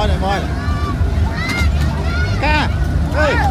Bora, bora. Cá! Ei!